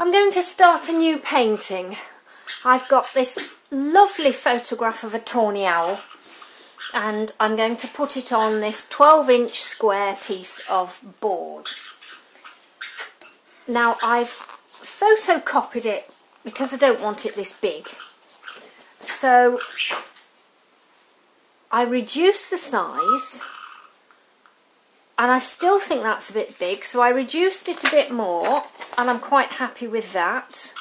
I'm going to start a new painting. I've got this lovely photograph of a tawny owl and I'm going to put it on this 12 inch square piece of board. Now I've photocopied it because I don't want it this big. So I reduced the size and I still think that's a bit big so I reduced it a bit more and I'm quite happy with that.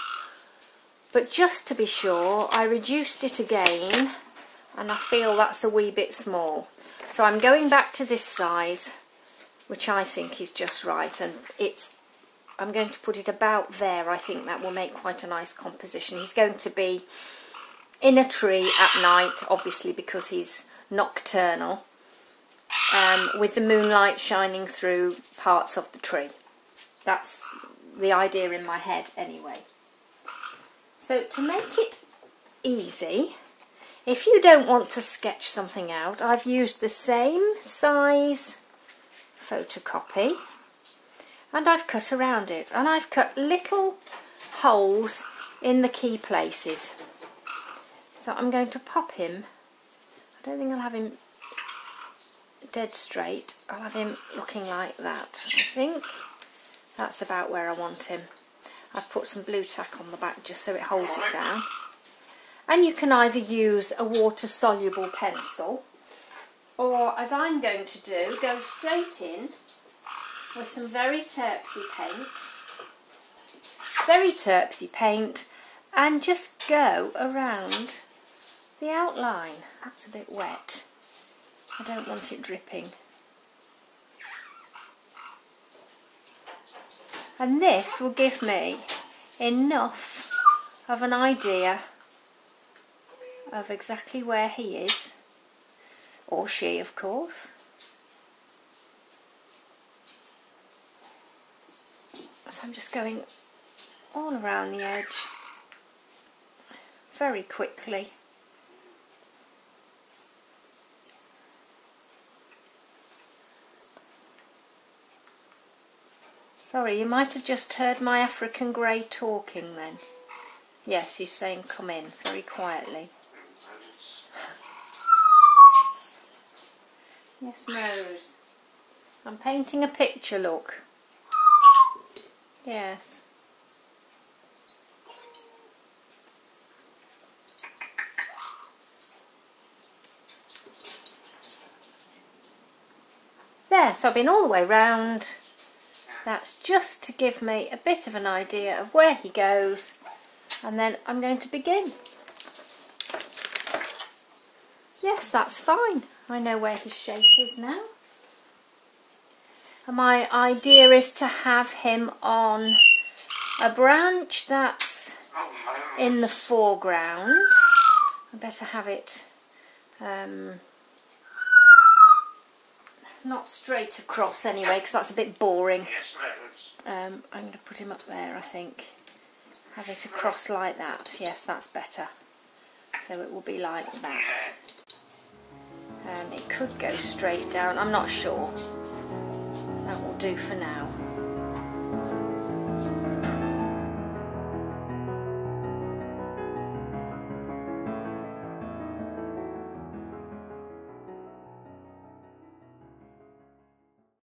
But just to be sure I reduced it again and I feel that's a wee bit small. So I'm going back to this size which I think is just right and it's I'm going to put it about there. I think that will make quite a nice composition. He's going to be in a tree at night obviously because he's nocturnal um, with the moonlight shining through parts of the tree. That's the idea in my head anyway. So to make it easy, if you don't want to sketch something out, I've used the same size photocopy and I've cut around it and I've cut little holes in the key places. So I'm going to pop him, I don't think I'll have him dead straight. I'll have him looking like that, I think. That's about where I want him. I've put some Blu Tack on the back just so it holds it down. And you can either use a water-soluble pencil or, as I'm going to do, go straight in with some very terpsy paint. Very terpsy paint and just go around the outline. That's a bit wet. I don't want it dripping. And this will give me enough of an idea of exactly where he is, or she of course. So I'm just going all around the edge very quickly. Sorry, you might have just heard my African grey talking then. Yes, he's saying come in very quietly. Yes, nose. I'm painting a picture, look. Yes. There, so I've been all the way round that's just to give me a bit of an idea of where he goes and then I'm going to begin. Yes, that's fine. I know where his shape is now. And my idea is to have him on a branch that's in the foreground. I better have it um, not straight across anyway because that's a bit boring. Um, I'm going to put him up there I think. Have it across like that. Yes, that's better. So it will be like that. And it could go straight down. I'm not sure. That will do for now.